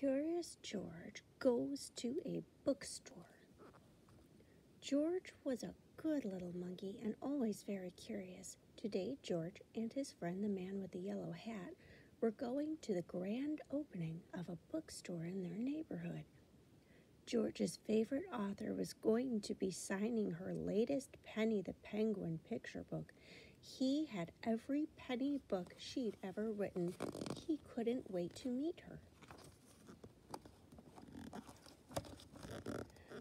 Curious George Goes to a Bookstore. George was a good little monkey and always very curious. Today, George and his friend, the man with the yellow hat, were going to the grand opening of a bookstore in their neighborhood. George's favorite author was going to be signing her latest Penny the Penguin picture book. He had every penny book she'd ever written. He couldn't wait to meet her.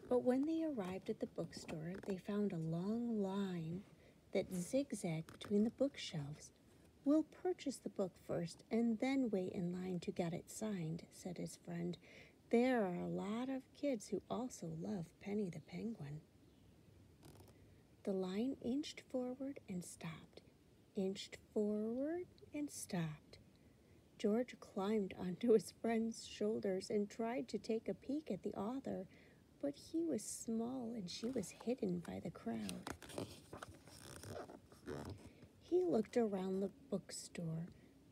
But when they arrived at the bookstore, they found a long line that zigzagged between the bookshelves. We'll purchase the book first and then wait in line to get it signed, said his friend. There are a lot of kids who also love Penny the Penguin. The line inched forward and stopped, inched forward and stopped. George climbed onto his friend's shoulders and tried to take a peek at the author but he was small and she was hidden by the crowd. He looked around the bookstore.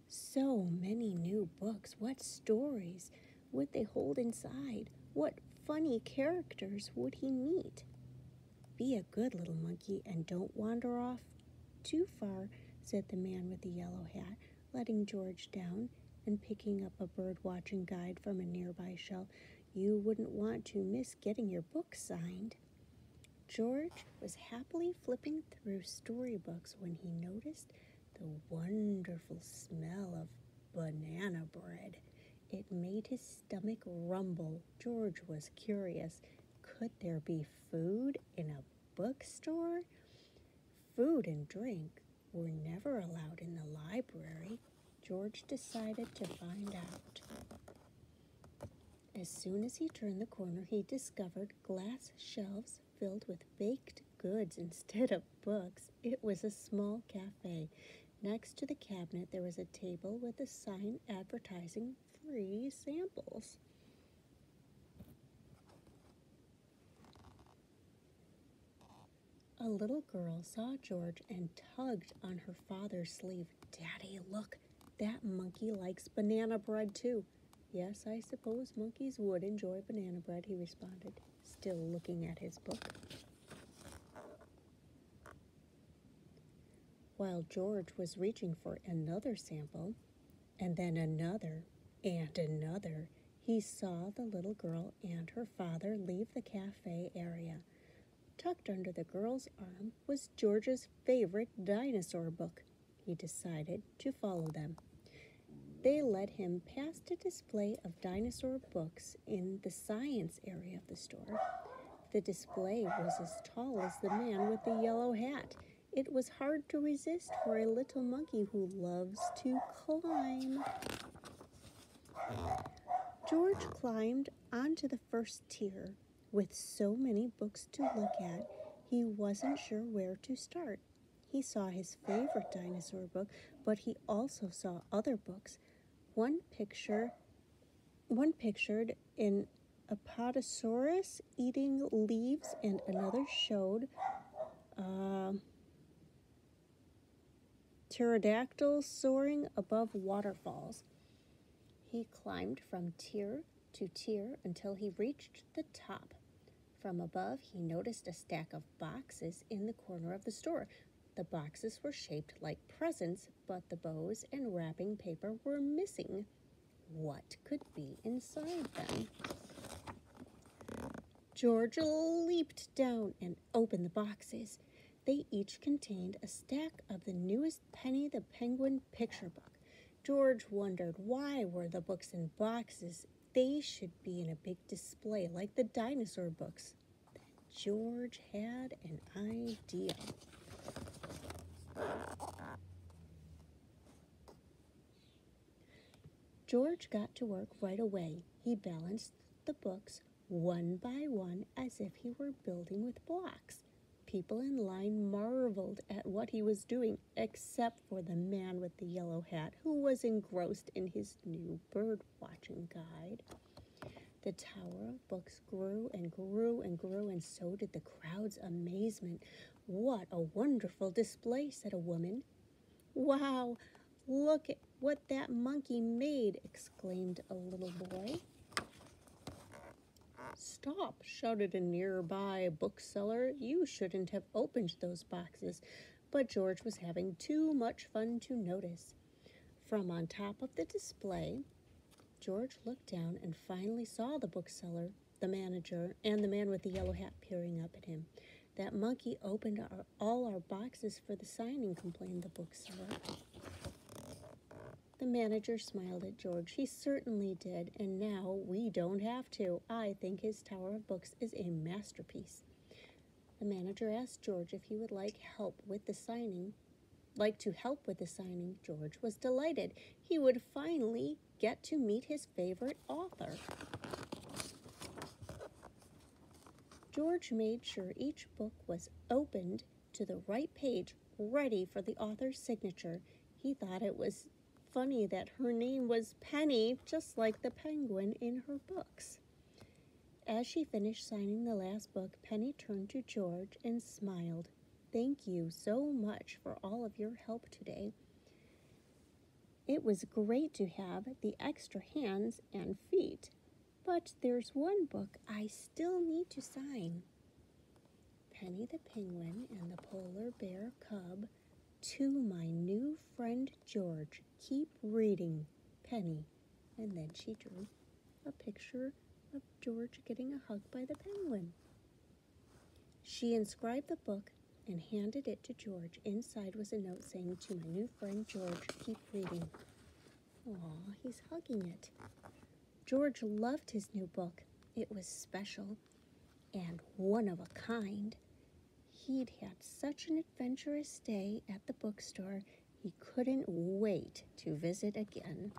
So many new books. What stories would they hold inside? What funny characters would he meet? Be a good little monkey and don't wander off too far, said the man with the yellow hat, letting George down and picking up a bird watching guide from a nearby shelf. You wouldn't want to miss getting your book signed. George was happily flipping through storybooks when he noticed the wonderful smell of banana bread. It made his stomach rumble. George was curious. Could there be food in a bookstore? Food and drink were never allowed in the library. George decided to find out. As soon as he turned the corner, he discovered glass shelves filled with baked goods instead of books. It was a small cafe. Next to the cabinet, there was a table with a sign advertising free samples. A little girl saw George and tugged on her father's sleeve. Daddy, look, that monkey likes banana bread too. Yes, I suppose monkeys would enjoy banana bread, he responded, still looking at his book. While George was reaching for another sample, and then another, and another, he saw the little girl and her father leave the cafe area. Tucked under the girl's arm was George's favorite dinosaur book. He decided to follow them. They led him past a display of dinosaur books in the science area of the store. The display was as tall as the man with the yellow hat. It was hard to resist for a little monkey who loves to climb. George climbed onto the first tier. With so many books to look at, he wasn't sure where to start. He saw his favorite dinosaur book, but he also saw other books one picture, one pictured in Apatosaurus eating leaves, and another showed uh, pterodactyls soaring above waterfalls. He climbed from tier to tier until he reached the top. From above, he noticed a stack of boxes in the corner of the store. The boxes were shaped like presents, but the bows and wrapping paper were missing. What could be inside them? George leaped down and opened the boxes. They each contained a stack of the newest Penny the Penguin picture book. George wondered why were the books in boxes? They should be in a big display like the dinosaur books. George had an idea. George got to work right away. He balanced the books one by one as if he were building with blocks. People in line marveled at what he was doing, except for the man with the yellow hat, who was engrossed in his new bird watching guide. The tower of books grew and grew and grew, and so did the crowd's amazement. What a wonderful display, said a woman. Wow, look at what that monkey made, exclaimed a little boy. Stop, shouted a nearby bookseller. You shouldn't have opened those boxes. But George was having too much fun to notice. From on top of the display, George looked down and finally saw the bookseller, the manager, and the man with the yellow hat peering up at him. That monkey opened our, all our boxes for the signing, complained the bookseller. The manager smiled at George. He certainly did, and now we don't have to. I think his Tower of Books is a masterpiece. The manager asked George if he would like help with the signing. Like to help with the signing, George was delighted. He would finally get to meet his favorite author. George made sure each book was opened to the right page, ready for the author's signature. He thought it was funny that her name was Penny, just like the penguin in her books. As she finished signing the last book, Penny turned to George and smiled. Thank you so much for all of your help today. It was great to have the extra hands and feet but there's one book I still need to sign. Penny the Penguin and the Polar Bear Cub to my new friend George. Keep reading, Penny. And then she drew a picture of George getting a hug by the penguin. She inscribed the book and handed it to George. Inside was a note saying, To my new friend George, keep reading. Aw, he's hugging it. George loved his new book. It was special and one of a kind. He'd had such an adventurous day at the bookstore, he couldn't wait to visit again.